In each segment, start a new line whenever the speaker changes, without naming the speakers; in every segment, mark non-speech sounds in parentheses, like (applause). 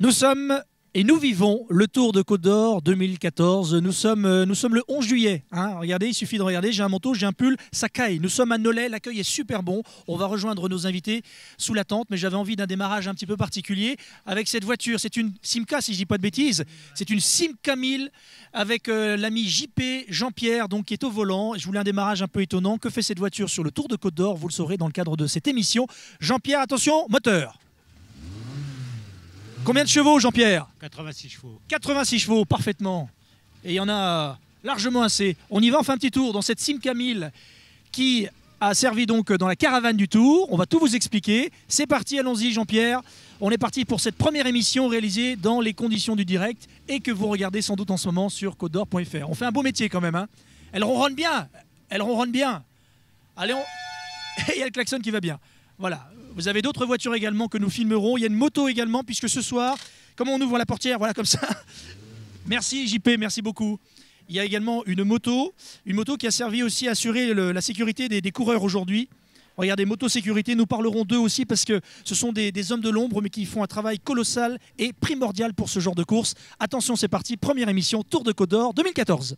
Nous sommes et nous vivons le Tour de Côte d'Or 2014. Nous sommes, euh, nous sommes le 11 juillet. hein. Regardez, il suffit de regarder. J'ai un manteau, j'ai un pull, ça caille. Nous sommes à Nolay, l'accueil est super bon. On va rejoindre nos invités sous la tente, mais j'avais envie d'un démarrage un petit peu particulier avec cette voiture. C'est une Simca, si je dis pas de bêtises. C'est une Simca 1000 avec euh, l'ami JP Jean-Pierre, donc qui est au volant. Je voulais un démarrage un peu étonnant. Que fait cette voiture sur le Tour de Côte d'Or? Vous le saurez dans le cadre de cette émission. Jean-Pierre, attention, moteur. Combien de chevaux, Jean-Pierre
86 chevaux.
86 chevaux, parfaitement. Et il y en a largement assez. On y va, on fait un petit tour dans cette Simca 1000 qui a servi donc dans la caravane du Tour. On va tout vous expliquer. C'est parti, allons-y, Jean-Pierre. On est parti pour cette première émission réalisée dans les conditions du direct et que vous regardez sans doute en ce moment sur côte-d'or.fr. On fait un beau métier quand même. Hein Elle ronronne bien. Elle ronronne bien. Allez, on... (laughs) Et il y a le klaxon qui va bien. Voilà. Vous avez d'autres voitures également que nous filmerons. Il y a une moto également, puisque ce soir, comment on ouvre la portière Voilà, comme ça. (laughs) Merci JP, merci beaucoup. Il y a également une moto, une moto qui a servi aussi à assurer la sécurité des, coureurs aujourd'hui. Regardez, moto sécurité, nous parlerons d'eux aussi parce que ce sont des, des hommes de l'ombre, mais qui font un travail colossal et primordial pour ce genre de course. Attention, c'est parti, première émission Tour de Côte d'Or 2014.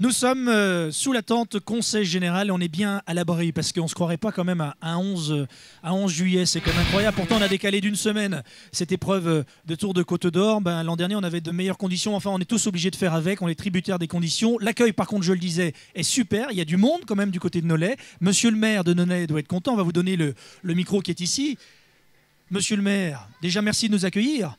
Nous sommes euh, sous la tente Conseil Général et on est bien à l'abri parce qu'on ne se croirait pas quand même à, à 11, euh, à 11 juillet. C'est quand même incroyable. Pourtant, on a décalé d'une semaine cette épreuve de Tour de Côte d'Or. Ben, L'an dernier, on avait de meilleures conditions. Enfin, on est tous obligés de faire avec. On est tributaires des conditions. L'accueil, par contre, je le disais, est super. Il y a du monde quand même du côté de Nolay. Monsieur le maire de Nolay doit être content. On va vous donner le, le micro qui est ici. Monsieur le maire, déjà merci de nous accueillir.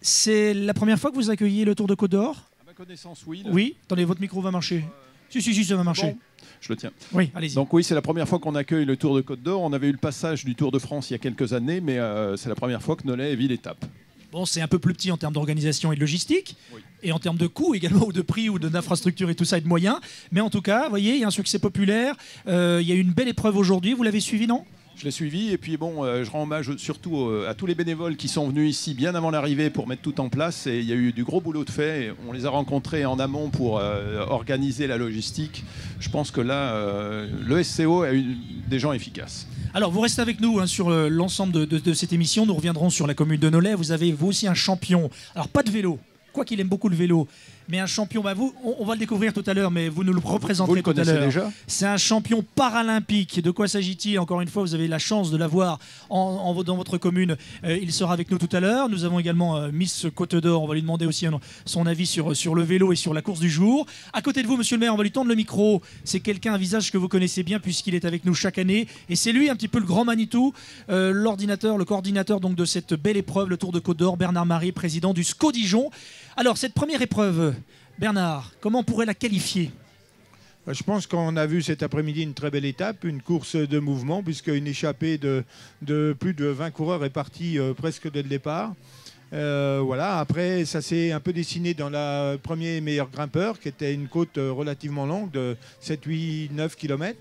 C'est la première fois que vous accueillez le Tour de Côte d'Or
connaissance, oui.
Oui. Attendez, votre micro va marcher. Si, si, si, ça va marcher.
Bon, je le tiens.
Oui, allez-y.
Donc oui, c'est la première fois qu'on accueille le Tour de Côte d'Or. On avait eu le passage du Tour de France il y a quelques années, mais euh, c'est la première fois que Nolay est ville étape.
Bon, c'est un peu plus petit en termes d'organisation et de logistique,
Oui.
et en termes de coûts également, ou de prix, ou de- d'infrastructures et tout ça, et de moyens. Mais en tout cas, vous voyez, il y a un succès populaire. Euh, il y a eu une belle épreuve aujourd'hui. Vous l'avez suivi, non?
Je l'ai suivi et puis bon, euh, je rends hommage surtout euh, à tous les bénévoles qui sont venus ici bien avant l'arrivée pour mettre tout en place. Et il y a eu du gros boulot de fait. On les a rencontrés en amont pour euh, organiser la logistique. Je pense que là, le SCO a eu des gens efficaces.
Alors, vous restez avec nous hein, sur l'ensemble de, de- de cette émission. Nous reviendrons sur la commune de Nolay. Vous avez, vous aussi, un champion. Alors, pas de vélo, quoi qu'il aime beaucoup le vélo, mais un champion. Bah, vous, on, on va le découvrir tout à l'heure, mais vous nous le
Vous
représenterez
le
tout à l'heure.
déjà
C'est un champion paralympique. De quoi s'agit-il Encore une fois, vous avez la chance de l'avoir en, dans votre commune. Euh, il sera avec nous tout à l'heure. Nous avons également euh, Miss Côte d'Or. On va lui demander aussi son avis sur, sur le vélo et sur la course du jour. À côté de vous, monsieur le maire, on va lui tendre le micro. C'est quelqu'un, un visage que vous connaissez bien puisqu'il est avec nous chaque année. Et c'est lui, un petit peu le grand Manitou, euh, l'ordinateur, le coordinateur donc, de cette belle épreuve, le Tour de Côte d'Or, Bernard Marie, président du SCO Dijon. Alors, cette première épreuve, Bernard, comment on pourrait la qualifier
Bah, Je pense qu'on a vu cet après-midi une très belle étape, une course de mouvement, puisqu'une échappée de, plus de 20 coureurs est partie euh, presque dès le départ. Euh, voilà. Après, ça s'est un peu dessiné dans la premier meilleur grimpeur, qui était une côte euh, relativement longue de 7, 8, 9 km.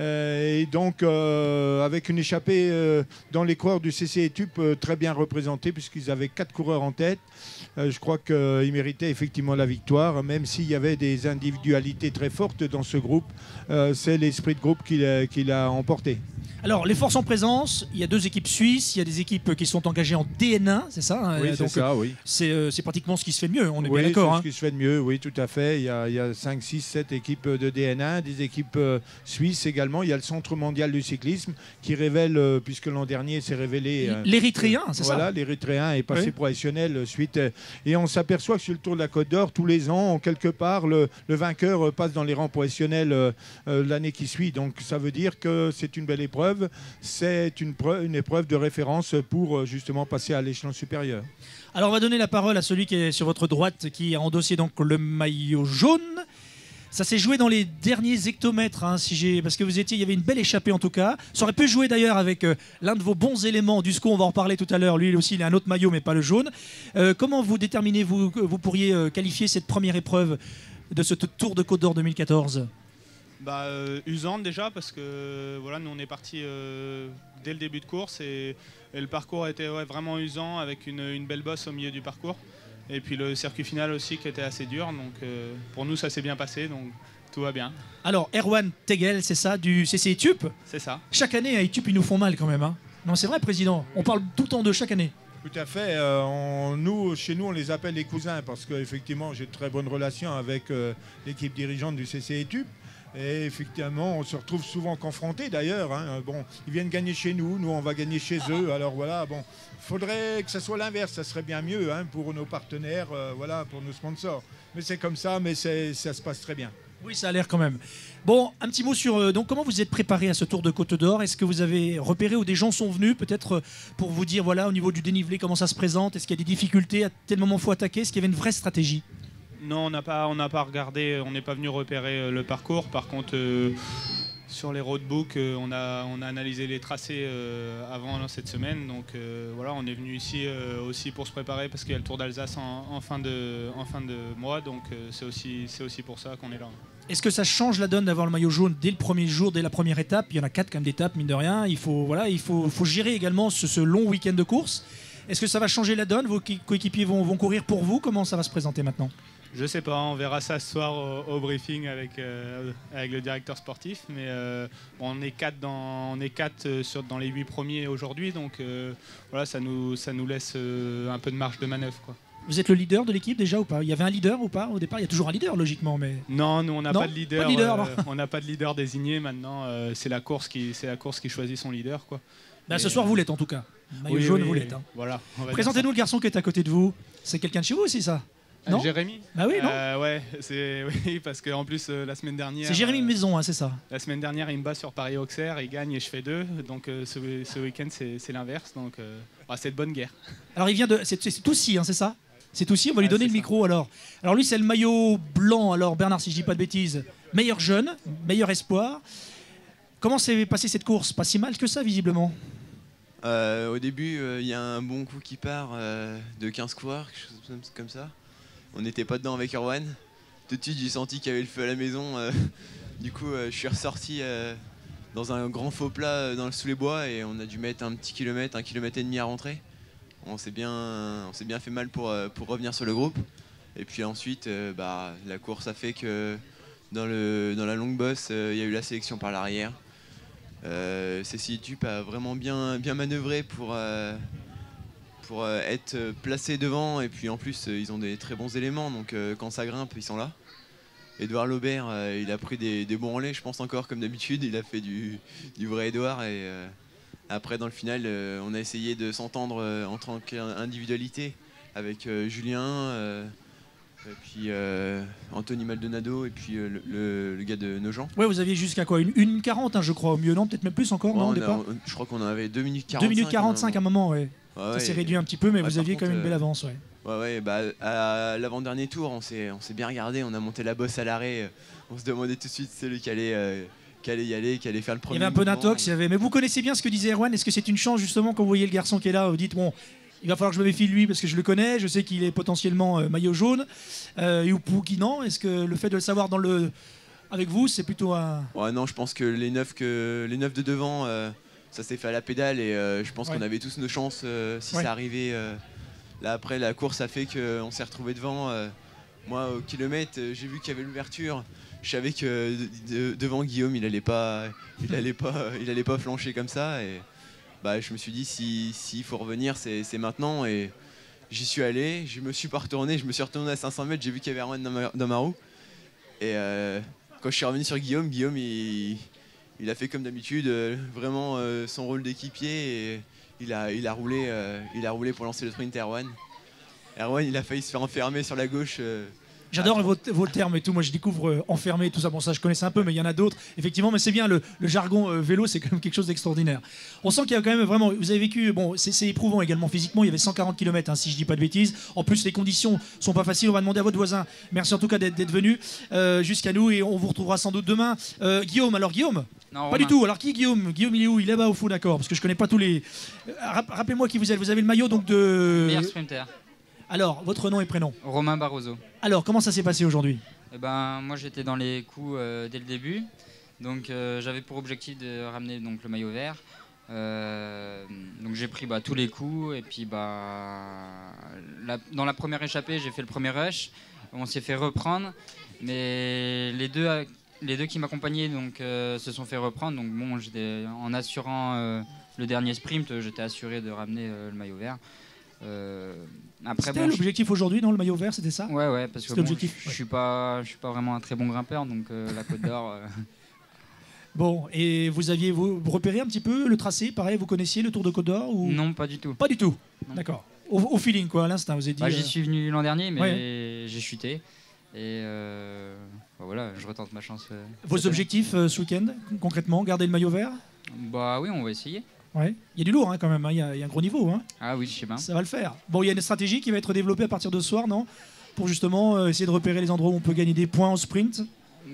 Et donc, euh, avec une échappée euh, dans les coureurs du CC Etup euh, très bien représentée, puisqu'ils avaient quatre coureurs en tête. Euh, je crois qu'ils méritaient effectivement la victoire, même s'il y avait des individualités très fortes dans ce groupe. Euh, c'est l'esprit de groupe qui l'a qui l'a emporté.
Alors, les forces en présence, il y a deux équipes suisses, il y a des équipes qui sont engagées en DN1, c'est ça hein
Oui,
Euh,
c'est
donc,
ça, oui.
C'est euh, c'est pratiquement ce qui se fait de mieux, on est
Oui,
bien d'accord.
c'est
hein.
ce qui se fait de mieux, oui, tout à fait. Il y a, il y a 5, 6, 7 équipes de DN1, des équipes euh, suisses également. Il y a le Centre mondial du cyclisme qui révèle, euh, puisque l'an dernier s'est révélé. euh,
L'Érythréen, c'est
Voilà,
ça
l'Érythréen est passé
Oui.
professionnel euh, suite. et on s'aperçoit que sur le Tour de la Côte d'Or, tous les ans, en quelque part, le, le vainqueur passe dans les rangs professionnels euh, l'année qui suit. Donc ça veut dire que c'est une belle épreuve. C'est une, une épreuve de référence pour justement passer à l'échelon supérieur.
Alors, on va donner la parole à celui qui est sur votre droite, qui a endossé donc le maillot jaune. Ça s'est joué dans les derniers hectomètres, hein, parce que vous étiez, il y avait une belle échappée en tout cas. Ça aurait pu jouer d'ailleurs avec euh, l'un de vos bons éléments du SCO, on va en reparler tout à l'heure. Lui aussi, il a un autre maillot, mais pas le jaune. Euh, comment vous déterminez, vous, vous pourriez euh, qualifier cette première épreuve de ce Tour de Côte d'Or 2014
Bah, usante déjà parce que voilà, nous on est parti dès le début de course et le parcours était ouais, vraiment usant avec une belle bosse au milieu du parcours. Et puis le circuit final aussi qui était assez dur. Donc euh, pour nous, ça s'est bien passé. Donc tout va bien.
Alors, Erwan Tegel, c'est ça, du CC Etup.
C'est ça.
Chaque année, à Etup, ils nous font mal quand même. hein. Non, c'est vrai, président. On parle tout le temps de chaque année.
Tout à fait. euh, on- nous, chez nous, on les appelle les cousins parce qu'effectivement, j'ai de très bonnes relations avec euh, l'équipe dirigeante du CC Etup. Et effectivement, on se retrouve souvent confrontés d'ailleurs. hein. Bon, ils viennent gagner chez nous, nous on va gagner chez (laughs) eux. Alors voilà, bon, faudrait que ça soit l'inverse, ça serait bien mieux hein, pour nos partenaires, euh, voilà, pour nos sponsors. Mais c'est comme ça, mais ça se passe très bien.
Oui, ça a l'air quand même. Bon, un petit mot sur euh, donc comment vous êtes préparé à ce Tour de Côte d'Or? Est-ce que vous avez repéré ou des gens sont venus peut-être euh, pour vous dire voilà au niveau du dénivelé comment ça se présente? Est-ce qu'il y a des difficultés À tel moment faut attaquer? Est-ce qu'il y avait une vraie stratégie?
Non, on n'a pas, regardé, on n'est pas venu repérer euh, le parcours. Par contre, euh, sur les roadbooks, euh, on, a, on a analysé les tracés avant cette semaine. Donc voilà, on est venu ici aussi pour se préparer parce qu'il y a le Tour d'Alsace en, fin de, mois. Donc c'est aussi, pour ça qu'on est là.
Est-ce que ça change la donne d'avoir le maillot jaune dès le premier jour, dès la première étape? Il y en a quatre quand même d'étapes, mine de rien. Il faut, voilà, il faut, gérer également ce, long week-end de course. Est-ce que ça va changer la donne? Vos qui- coéquipiers vont courir pour vous? Comment ça va se présenter maintenant?
Je sais pas, on verra ça ce soir au, au briefing avec, euh, avec le directeur sportif. Mais euh, bon, on est quatre dans, on est quatre euh, sur, dans les huit premiers aujourd'hui, donc euh, voilà, ça nous, ça nous laisse un peu de marge de manœuvre. Quoi.
Vous êtes le leader de l'équipe déjà ou pas? Il y avait un leader ou pas? Au départ Il y a toujours un leader logiquement, mais
Non, nous on n'a pas de leader.
pas de leader,
on n'a pas de leader désigné maintenant. c'est la course qui, c'est la course qui choisit son leader, quoi.
Bah, ce soir vous l'êtes en tout cas. Maillot
Oui,
jaune
oui,
vous l'êtes. hein.
Voilà.
Présentez-nous le garçon qui est à côté de vous. C'est quelqu'un de chez vous aussi ça? Non
Euh, Jérémy.
Bah oui, non
Euh, ouais, (laughs) c'est oui parce qu'en plus euh, la semaine dernière.
C'est Jérémy
euh,
Maison, hein, c'est ça.
La semaine dernière, il me bat sur Paris-Auxerre, il gagne et je fais deux. Donc euh, ce, ce week-end, c'est l'inverse. Donc euh, ah, c'est de bonne guerre. (laughs)
Alors il vient de. C'est Toussy, hein, c'est ça C'est Toussy, on va lui
Ouais,
donner le
ça.
micro alors. Alors lui, c'est le maillot blanc. Alors Bernard, si je dis pas de bêtises, meilleur jeune, meilleur espoir. Comment s'est passée cette course? Pas si mal que ça, visiblement.
Euh, au début, euh, il y a un bon coup qui part euh, de 15 coureurs, quelque chose comme ça. On n'était pas dedans avec Erwan. Tout de suite, j'ai senti qu'il y avait le feu à la maison. euh, du coup, euh, je suis ressorti euh, dans un grand faux plat sous les bois et on a dû mettre un petit kilomètre, un kilomètre et demi à rentrer. On s'est bien, on s'est bien fait mal pour, revenir sur le groupe. Et puis ensuite, bah, la course a fait que dans, la longue bosse, il y a eu la sélection par l'arrière. Cécile Tup a vraiment bien, manœuvré pour, pour euh, être euh, placé devant. Et puis en plus, euh, ils ont des très bons éléments. Donc quand ça grimpe, ils sont là. Edouard Laubert, il a pris des, des bons relais, je pense encore, comme d'habitude. Il a fait du, du vrai Edouard. Et euh, après, dans le final, on a essayé de s'entendre en tant qu'individualité avec euh, Julien. euh, et puis euh, Anthony Maldonado et puis euh, le, le- le gars de Nogent.
Ouais, vous aviez jusqu'à quoi Une, une 40, hein, je crois, au mieux, non? Peut-être même plus encore,
Ouais,
non, au
a-
départ?
je crois qu'on en avait 2 minutes 45.
2 minutes 45 à un moment, ouais. Ça s'est réduit un petit peu, mais vous aviez quand même une belle
euh,
avance, ouais.
Ouais, ouais, bah, à l'avant-dernier tour, on s'est, on s'est bien regardé, on a monté la bosse à l'arrêt. euh, On se demandait tout de suite celui qui allait, euh, qui allait y aller, qui allait faire le
Il
premier.
y avait un peu d'intox, il y avait... mais vous connaissez bien ce que disait Erwan. Est-ce que c'est une chance justement quand vous voyez le garçon qui est là Vous dites, bon, il va falloir que je me méfie de lui parce que je le connais, je sais qu'il est potentiellement euh, maillot jaune. Euh, et ou qui non Est-ce que le fait de le savoir dans le... avec vous, c'est plutôt un.
Ouais, non, je pense que les neufs, que, les neufs de devant, ça s'est fait à la pédale et euh, je pense
Ouais.
qu'on avait tous nos chances euh, si
Ouais.
ça arrivait. euh, là, après, la course a fait qu'on s'est retrouvé devant. moi, au kilomètre, j'ai vu qu'il y avait l'ouverture. Je savais que de- de- devant Guillaume, il allait pas, il allait pas, il allait pas flancher comme ça. Et bah, je me suis dit, s'il si, faut revenir, c'est maintenant. Et j'y suis allé. Je me suis pas retourné. Je me suis retourné à 500 mètres. J'ai vu qu'il y avait Erwan dans ma, dans ma roue. Et quand je suis revenu sur Guillaume, Guillaume, il, il a fait comme d'habitude, euh, vraiment euh, son rôle d'équipier. Et il a, il, a roulé, euh, il a roulé pour lancer le sprint Erwan. Erwan, il a failli se faire enfermer sur la gauche.
J'adore vos, vos termes et tout. Moi, je découvre euh, enfermé, tout ça. Bon, ça, je connaissais un peu, mais il y en a d'autres. Effectivement, mais c'est bien. Le, le jargon euh, vélo, c'est quand même quelque chose d'extraordinaire. On sent qu'il y a quand même vraiment. Vous avez vécu. Bon, c'est éprouvant également physiquement. Il y avait 140 km, hein, si je dis pas de bêtises. En plus, les conditions sont pas faciles. On va demander à votre voisin. Merci en tout cas d'être venu euh, jusqu'à nous et on vous retrouvera sans doute demain. Euh, Guillaume, alors Guillaume?
Non,
Pas du tout. Alors qui est Guillaume? Guillaume, il est où? Il est là-bas au fond, d'accord. Parce que je connais pas tous les. Rap- Rappelez-moi qui vous êtes. Vous avez le maillot donc de.
Meilleur sprinter,
Alors, votre nom et prénom.
Romain Barroso.
Alors, comment ça s'est passé aujourd'hui?
Eh ben, moi j'étais dans les coups euh, dès le début, donc euh, j'avais pour objectif de ramener donc le maillot vert. Euh, donc j'ai pris bah, tous les coups et puis bah, la- dans la première échappée j'ai fait le premier rush, on s'est fait reprendre, mais les deux, les deux qui m'accompagnaient donc se sont fait reprendre. Donc bon, en assurant le dernier sprint, j'étais assuré de ramener le maillot vert. Euh,
C'était
bon, je-
l'objectif aujourd'hui dans le maillot vert, c'était ça
Ouais, ouais, parce que bon, je
ouais.
suis pas, je suis pas vraiment un très bon grimpeur, donc euh, la Côte d'Or. euh, (laughs)
Bon, et vous aviez vous, repéré un petit peu le tracé, pareil, vous connaissiez le Tour de Côte d'Or ou
Non, pas du tout.
Pas du tout.
Non.
D'accord. Au, au feeling quoi, à l'instinct, vous avez dit.
Bah, J'y suis venu l'an dernier, mais
Ouais.
j'ai chuté. Et euh, bah, voilà, je retente ma chance. euh,
Vos objectifs euh, ce week-end, concrètement, garder le maillot vert?
Bah oui, on va essayer.
Ouais. Il y a du lourd hein, quand même, hein, il y, a- il y a un gros niveau. Hein.
Ah oui, je sais pas.
Ça va le faire. Bon, il y a une stratégie qui va être développée à partir de ce soir, non? Pour justement euh, essayer de repérer les endroits où on peut gagner des points en sprint?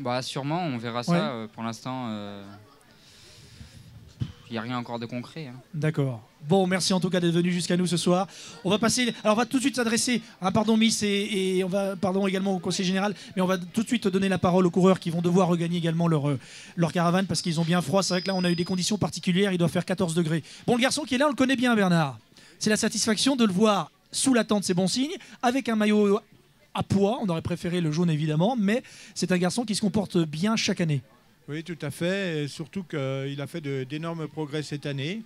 Bah sûrement, on verra ça.
Ouais.
euh, pour l'instant, il n'y a rien encore de concret. hein.
D'accord. Bon, merci en tout cas d'être venu jusqu'à nous ce soir. On va passer. Alors, on va tout de suite s'adresser. hein, pardon, Miss, et, et on va, pardon également au conseil général, mais on va tout de suite donner la parole aux coureurs qui vont devoir regagner également leur, euh, leur caravane parce qu'ils ont bien froid. C'est vrai que là, on a eu des conditions particulières. Il doit faire 14 degrés. Bon, le garçon qui est là, on le connaît bien, Bernard. C'est la satisfaction de le voir sous la tente, c'est bon signe, avec un maillot à poids. On aurait préféré le jaune évidemment, mais c'est un garçon qui se comporte bien chaque année.
Oui, tout à fait. Surtout qu'il a fait d'énormes progrès cette année.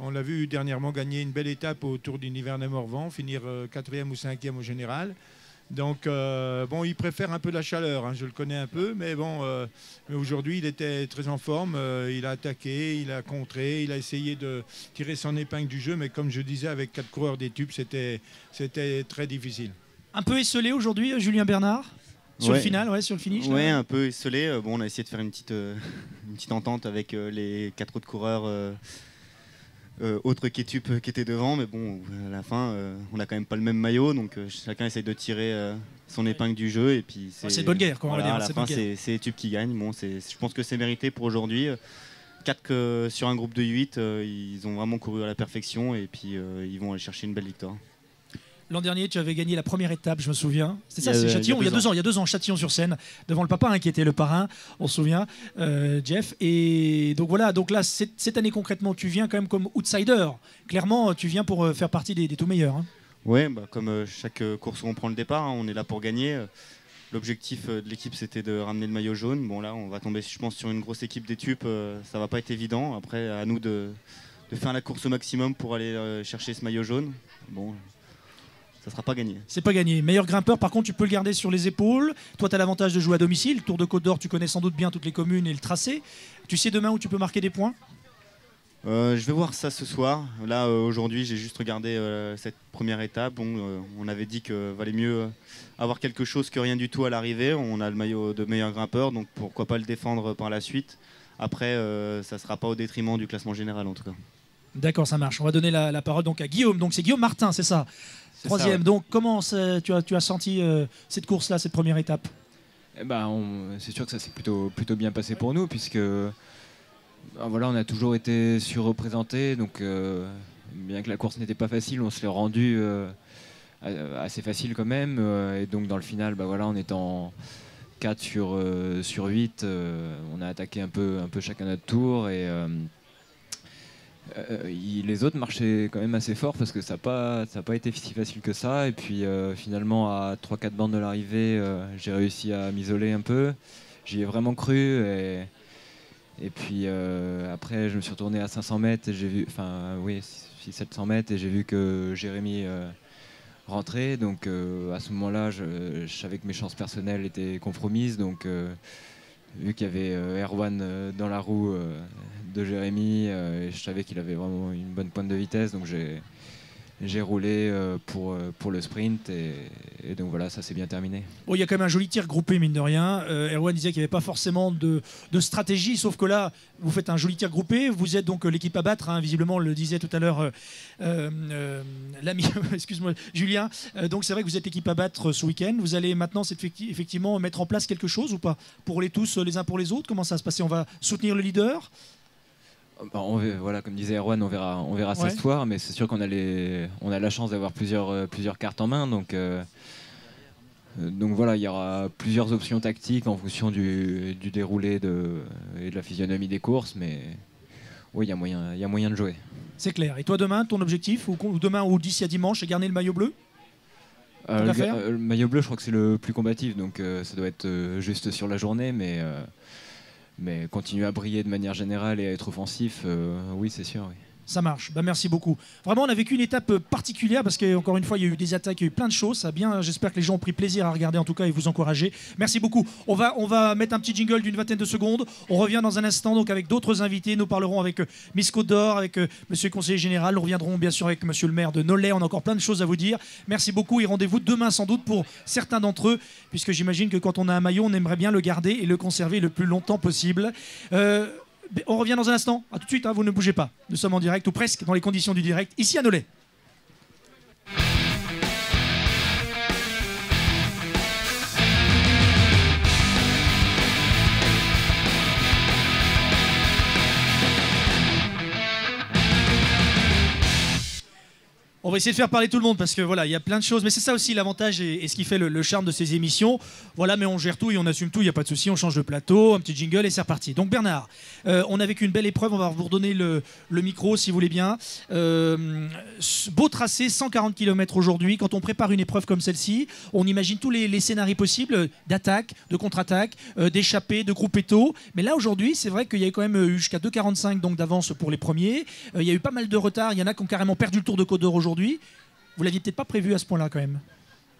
On l'a vu dernièrement gagner une belle étape au Tour d'univers de Morvan, finir euh, quatrième ou cinquième au général. Donc, euh, bon, il préfère un peu la chaleur, hein, je le connais un peu, mais bon, euh, aujourd'hui, il était très en forme, il a attaqué, il a contré, il a essayé de tirer son épingle du jeu, mais comme je disais, avec quatre coureurs des tubes, c'était très difficile.
Un peu esselé aujourd'hui, Julien Bernard? Sur le final, ouais, sur le finish. là.
Ouais, un peu esselé. Euh, Bon, on a essayé de faire une petite, euh, (laughs) une petite entente avec euh, les quatre autres coureurs euh, autres qu'Etup qui étaient devant, mais bon, à la fin, on n'a quand même pas le même maillot, donc chacun essaye de tirer son épingle du jeu. Et puis
c'est de bonne guerre, quoi, on va
voilà,
dire,
à la
c'est de
fin, c'est Etup qui gagne. Bon, je pense que c'est mérité pour aujourd'hui. 4 sur un groupe de 8, ils ont vraiment couru à la perfection et puis ils vont aller chercher une belle victoire.
L'an dernier, tu avais gagné la première étape, je me souviens. C'est ça, c'est
il y a
Châtillon. Il y a
deux
ans, il y a deux ans, Châtillon-sur-Seine, devant le papa hein, qui était le parrain, on se souvient, euh, Jeff. Et donc voilà, donc là, cette, cette année concrètement, tu viens quand même comme outsider. Clairement, tu viens pour euh, faire partie des, des tout meilleurs. hein.
Ouais, bah, comme euh, chaque course où on prend le départ, hein, on est là pour gagner. L'objectif de l'équipe, c'était de ramener le maillot jaune. Bon, là, on va tomber, je pense, sur une grosse équipe d'étupes. euh, ça va pas être évident. Après, à nous de, de faire la course au maximum pour aller chercher ce maillot jaune. Bon, ça sera pas gagné.
C'est pas gagné. Meilleur grimpeur, par contre, tu peux le garder sur les épaules. Toi, tu as l'avantage de jouer à domicile. Tour de Côte d'Or, tu connais sans doute bien toutes les communes et le tracé. Tu sais demain où tu peux marquer des points?
Euh, je vais voir ça ce soir. Là, euh, aujourd'hui, j'ai juste regardé euh, cette première étape. Bon, on avait dit que valait mieux avoir quelque chose que rien du tout à l'arrivée. On a le maillot de meilleur grimpeur, donc pourquoi pas le défendre par la suite. Après, ça sera pas au détriment du classement général en tout cas.
D'accord, ça marche. On va donner la, la parole donc à Guillaume. Donc c'est Guillaume Martin, c'est ça? Troisième.
ça, ouais.
Donc comment tu, as, tu as senti euh, cette course-là, cette première étape
Eh ben, on- c'est sûr que ça s'est plutôt, plutôt bien passé pour nous, puisque ben voilà, on a toujours été surreprésentés. Donc, euh, bien que la course n'était pas facile, on se l'est rendu euh, assez facile quand même. et donc, dans le final, bah voilà, en étant 4 sur, sur 8, euh, on a attaqué un peu, un peu chacun notre tour. Et, euh, les autres marchaient quand même assez fort parce que ça n'a pas, été si facile que ça. Et puis euh, finalement, à 3-4 bandes de l'arrivée, euh, j'ai réussi à m'isoler un peu. J'y ai vraiment cru. Et, puis après, je me suis retourné à 500 mètres et j'ai vu, enfin oui, 700 mètres et j'ai vu que Jérémy rentrait. Donc à ce moment-là, je, je savais que mes chances personnelles étaient compromises. Donc vu qu'il y avait Erwan dans la roue de Jérémy, euh, et je savais qu'il avait vraiment une bonne pointe de vitesse, donc j'ai j'ai roulé euh, pour, euh, pour le sprint et, donc voilà, ça s'est bien terminé.
Bon, il y a quand même un joli tir groupé, mine de rien. Erwan disait qu'il n'y avait pas forcément de, de stratégie, sauf que là, vous faites un joli tir groupé. Vous êtes donc l'équipe à battre, hein, visiblement, le disait tout à l'heure l'ami, (laughs) excuse-moi, Julien. Donc c'est vrai que vous êtes l'équipe à battre ce week-end. Vous allez maintenant effectivement mettre en place quelque chose ou pas Pour les tous, les uns pour les autres? Comment ça va se passer On va soutenir le leader?
On verra- voilà, comme disait Erwan, on verra, on verra
Ouais.
ce soir, mais c'est sûr qu'on a, les, on a la chance d'avoir plusieurs, euh, plusieurs cartes en main, donc, euh, euh, donc voilà, il y aura plusieurs options tactiques en fonction du, du déroulé de, et de la physionomie des courses, mais oui, il y, a moyen- y a moyen de jouer.
C'est clair. Et toi, demain, ton objectif, ou ou demain ou d'ici à dimanche, c'est garder le maillot bleu?
Euh, le, maillot bleu, je crois que c'est le plus combatif, donc euh, ça doit être juste sur la journée, mais, mais continuer à briller de manière générale et à être offensif, euh, oui, c'est sûr. oui.
Ça marche. Bah, merci beaucoup. Vraiment, on a vécu une étape euh, particulière parce qu'encore une fois, il y a eu des attaques, il y a eu plein de choses. Ça bien, j'espère que les gens ont pris plaisir à regarder en tout cas et vous encourager. Merci beaucoup. On va, on va mettre un petit jingle d'une vingtaine de secondes. On revient dans un instant donc avec d'autres invités. Nous parlerons avec euh, Miss Côte d'Or, avec euh, Monsieur le conseiller général. Nous reviendrons bien sûr avec Monsieur le maire de Nolay. On a encore plein de choses à vous dire. Merci beaucoup et rendez-vous demain sans doute pour certains d'entre eux, puisque j'imagine que quand on a un maillot, on aimerait bien le garder et le conserver le plus longtemps possible. On revient dans un instant. À tout de suite, hein, vous ne bougez pas. Nous sommes en direct, ou presque dans les conditions du direct, ici à Nolay. On va essayer de faire parler tout le monde parce que voilà, il y a plein de choses, mais c'est ça aussi l'avantage et, ce qui fait le, charme de ces émissions. Voilà, mais on gère tout et on assume tout, il n'y a pas de souci, on change de plateau, un petit jingle et c'est reparti. Donc Bernard, euh, on a vécu une belle épreuve, on va vous redonner le, micro si vous voulez bien. Euh, beau tracé, 140 km aujourd'hui. Quand on prépare une épreuve comme celle-ci, on imagine tous les, scénarios possibles d'attaque, de contre-attaque, euh, d'échappée, de groupetto. Mais là aujourd'hui, c'est vrai qu'il y a quand même eu jusqu'à 2,45 donc d'avance pour les premiers. Il y a eu pas mal de retard, il y en a qui ont carrément perdu le tour de Côte d'Or aujourd'hui. Vous l'aviez peut-être pas prévu à ce point-là quand même.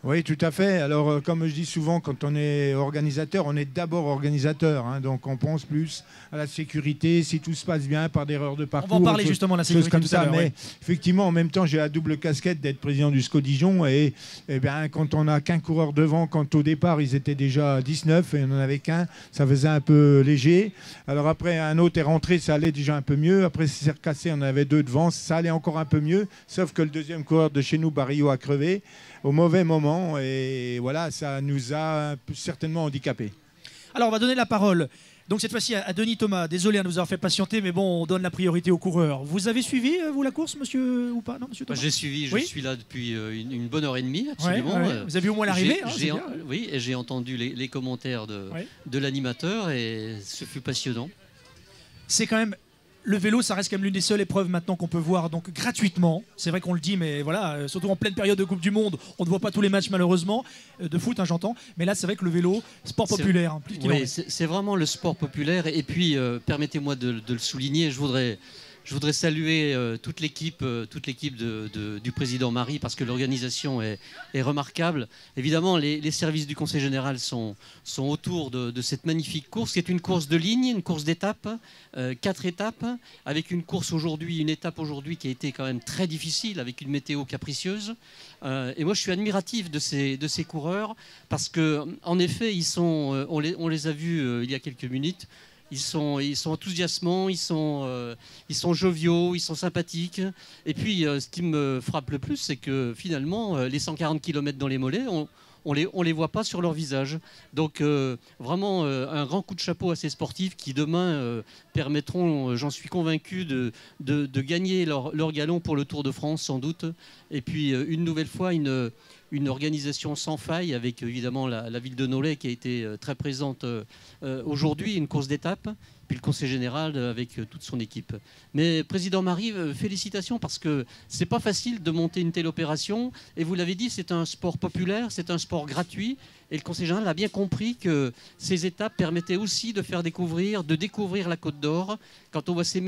Oui, tout à fait. Alors, euh, comme je dis souvent, quand on est organisateur, on est d'abord organisateur. hein. donc, on pense plus à la sécurité, si tout se passe bien, par des erreurs de parcours.
en parler justement, la
choses
sécurité,
comme
tout
ça. Mais effectivement, en même temps, j'ai la double casquette d'être président du SCO Dijon. Et, eh bien, quand on n'a qu'un coureur devant, quand au départ, ils étaient déjà 19 et on n'en avait qu'un, ça faisait un peu léger. Alors, après, un autre est rentré, ça allait déjà un peu mieux. Après, c'est recassé, on en avait deux devant, ça allait encore un peu mieux. Sauf que le deuxième coureur de chez nous, Barrio, a crevé au mauvais moment. Et voilà, ça nous a certainement handicapés.
Alors, on va donner la parole. Donc cette fois-ci à Denis Thomas. Désolé à nous avoir fait patienter, mais bon, on donne la priorité aux coureurs. Vous avez suivi, euh, vous, la course, monsieur, ou pas? Non, monsieur
Bah,
Thomas
J'ai suivi, je
Oui
suis là depuis euh, une, une bonne heure et demie, absolument.
ouais, ouais. Vous avez au moins l'arrivée, hein,
en-. Oui, et j'ai entendu les, les commentaires de,
Ouais.
de l'animateur et ce fut passionnant.
c'est quand même le vélo, ça reste quand même l'une des seules épreuves maintenant qu'on peut voir donc gratuitement. C'est vrai qu'on le dit, mais voilà, euh, surtout en pleine période de Coupe du Monde, on ne voit pas tous les matchs malheureusement euh, de foot, hein, j'entends. Mais là, c'est vrai que le vélo, sport populaire, hein,
Oui,
est.
c'est c'est vraiment le sport populaire. Et puis, euh, permettez-moi de, de le souligner, je voudrais, je voudrais saluer euh, toute l'équipe euh, du président Marie parce que l'organisation est, remarquable. Évidemment, les, services du Conseil général sont, autour de, cette magnifique course, qui est une course de ligne, une course d'étape, euh, quatre étapes, avec une course aujourd'hui, une étape aujourd'hui qui a été quand même très difficile, avec une météo capricieuse. Euh, et moi, je suis admiratif de ces, coureurs parce que, en effet, ils sont, on, les, a vus il y a quelques minutes. Ils sont, ils sont enthousiasmants, ils sont, euh, ils sont joviaux, ils sont sympathiques. Et puis, euh, ce qui me frappe le plus, c'est que finalement, euh, les 140 km dans les mollets, on, on les, on les voit pas sur leur visage. Donc, vraiment, un grand coup de chapeau à ces sportifs qui demain permettront, j'en suis convaincu, de, de, de gagner leur, leur galon pour le Tour de France, sans doute. Et puis, une nouvelle fois, une, une organisation sans faille, avec évidemment la, ville de Nolay qui a été euh, très présente euh, euh, aujourd'hui, une course d'étape, puis le conseil général euh, avec euh, toute son équipe. Mais Président Marie, euh, félicitations parce que c'est pas facile de monter une telle opération. Et vous l'avez dit, c'est un sport populaire, c'est un sport gratuit. Et le conseil général a bien compris que ces étapes permettaient aussi de faire découvrir, de découvrir la Côte d'Or. Quand on voit ces,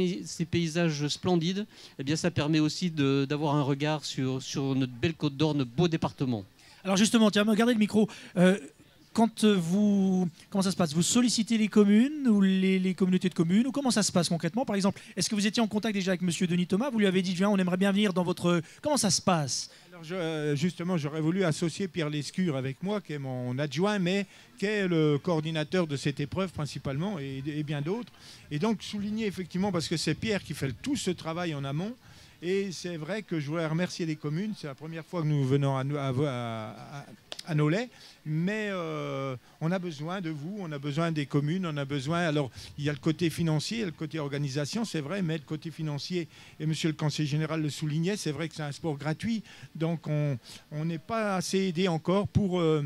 paysages splendides, eh bien, ça permet aussi d'avoir un regard sur, notre belle Côte d'Or, notre beau département.
Alors justement, tiens, regardez le micro. Quand euh, vous, comment ça se passe? Vous sollicitez les communes ou les, communautés de communes ou comment ça se passe concrètement? Par exemple, est-ce que vous étiez en contact déjà avec Monsieur Denis Thomas? Vous lui avez dit, viens, on aimerait bien venir dans votre. Comment ça se passe?
Alors, euh, justement, j'aurais voulu associer Pierre Lescure avec moi, qui est mon adjoint, mais qui est le coordinateur de cette épreuve principalement, et, bien d'autres. Et donc, souligner effectivement, parce que c'est Pierre qui fait tout ce travail en amont. Et c'est vrai que je voudrais remercier les communes. C'est la première fois que nous venons à, à, à, à Nolay. Mais euh, on a besoin de vous, on a besoin des communes, on a besoin. Alors, il y a le côté financier, le côté organisation, c'est vrai, mais le côté financier, et monsieur le conseiller général le soulignait, c'est vrai que c'est un sport gratuit. Donc, on on n'est pas assez aidé encore pour. euh,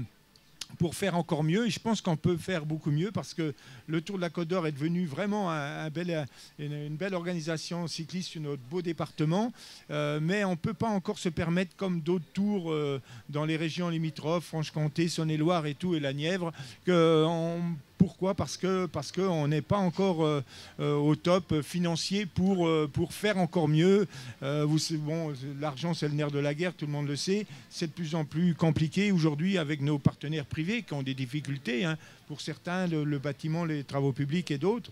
pour faire encore mieux. Et je pense qu'on peut faire beaucoup mieux parce que le Tour de la Côte d'Or est devenu vraiment une, belle organisation cycliste sur notre beau département. Euh, mais on ne peut pas encore se permettre, comme d'autres tours euh, dans les régions limitrophes, Franche-Comté, Saône-et-Loire et tout, et la Nièvre, que on- pourquoi? Parce qu'on n'est pas encore euh, euh, au top financier pour, euh, faire encore mieux. Vous, bon, l'argent c'est le nerf de la guerre, tout le monde le sait. C'est de plus en plus compliqué aujourd'hui avec nos partenaires privés qui ont des difficultés. hein. Pour certains, le bâtiment, les travaux publics et d'autres.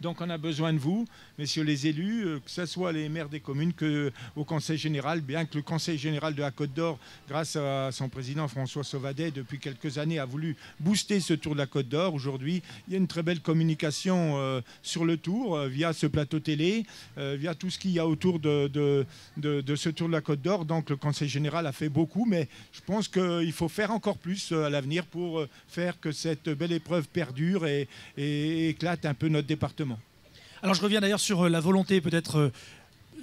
Donc on a besoin de vous, messieurs les élus, euh, que ce soit les maires des communes que au Conseil général, bien que le Conseil général de la Côte d'Or, grâce à son président François Sauvadet, depuis quelques années, a voulu booster ce Tour de la Côte d'Or. Aujourd'hui, il y a une très belle communication euh, sur le Tour euh, via ce plateau télé, via tout ce qu'il y a autour de, ce Tour de la Côte d'Or. Donc le Conseil général a fait beaucoup, mais je pense qu'il faut faire encore plus à l'avenir pour faire que cette belle épreuve perdure et éclate un peu notre département.
Alors je reviens d'ailleurs sur euh, la volonté peut-être, euh,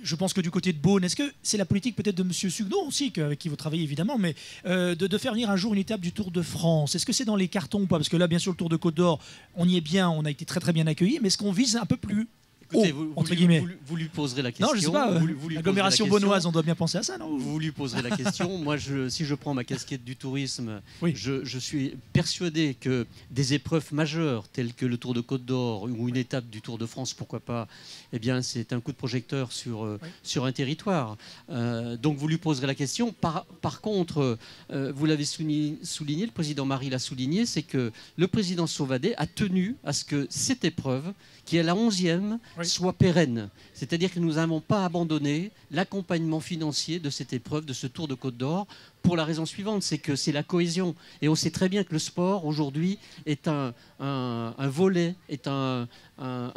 je pense que du côté de Beaune, est-ce que c'est la politique peut-être de M. Sugno aussi, avec qui vous travaillez évidemment, mais euh, de, de faire venir un jour une étape du Tour de France? Est-ce que c'est dans les cartons ou pas? Parce que là, bien sûr, le Tour de Côte d'Or, on y est bien, on a été très très bien accueillis, mais est-ce qu'on vise un peu plus?
Écoutez, vous,
entre
lui-
guillemets
vous lui- vous lui poserez la question.
Non, je sais pas, l'agglomération
la
on doit bien penser à ça, non
Vous lui poserez la question. (laughs) Moi, je, si je prends ma casquette du tourisme,
Oui.
je, je suis persuadé que des épreuves majeures telles que le Tour de Côte d'Or ou une étape du Tour de France, pourquoi pas, eh bien, c'est un coup de projecteur sur, euh,
Oui.
sur un territoire. Euh, donc, vous lui poserez la question. Par, par contre, euh, vous l'avez souligné, souligné, le président Marie l'a souligné, c'est que le président Sauvadet a tenu à ce que cette épreuve, qui est la 11e,
Oui.
Soit pérenne. C'est-à-dire que nous n'avons pas abandonné l'accompagnement financier de cette épreuve, de ce Tour de Côte d'Or, pour la raison suivante, c'est que c'est la cohésion. Et on sait très bien que le sport, aujourd'hui, est un, un- un volet, est un,